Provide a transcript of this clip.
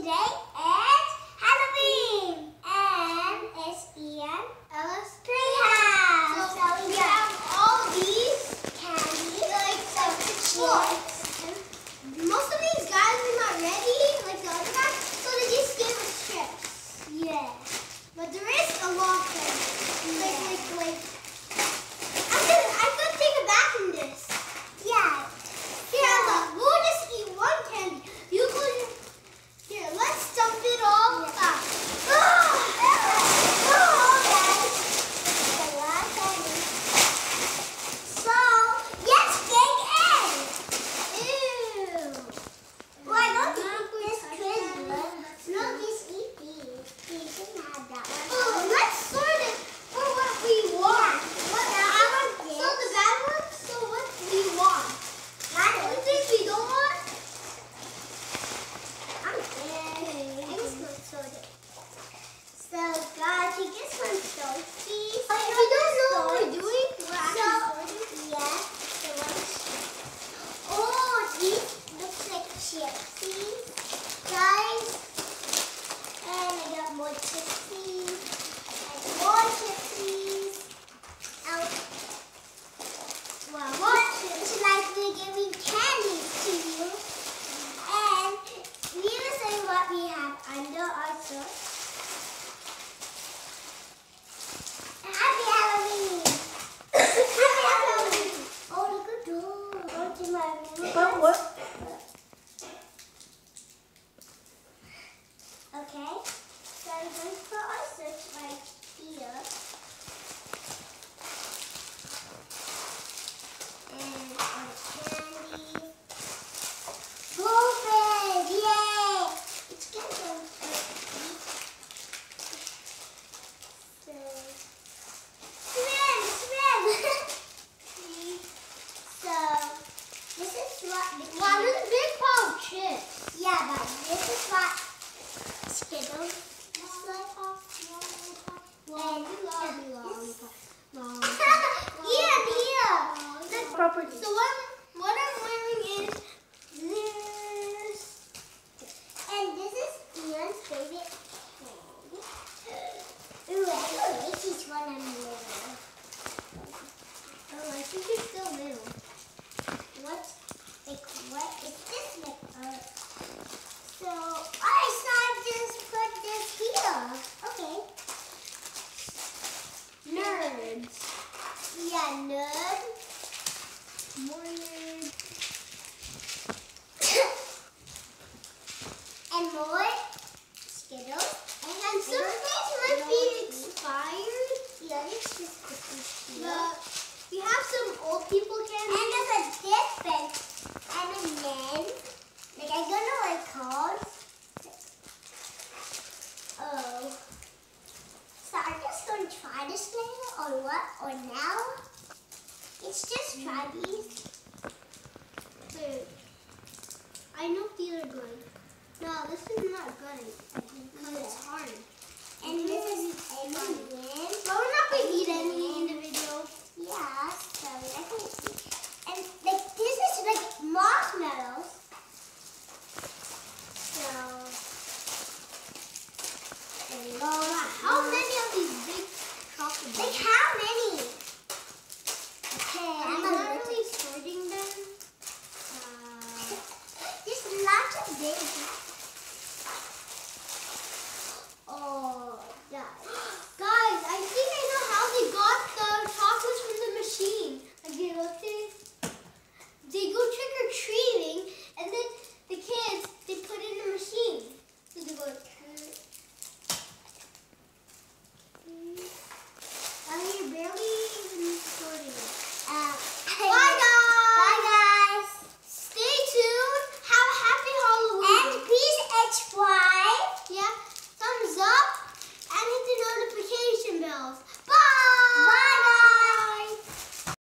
today. One is a big pouch. Yeah, but this is what Skittles looks like. So, I should just put this here. Okay. Nerds. Yeah, nerds. More nerds. and more Skittles. And some things might be expired. Yeah, it's just the, we have some old people. try this later or what or now? It's just try these. Wait, I know these are good. No, this is not good because it's hard. And this is a. But we're not going to eat any They how many?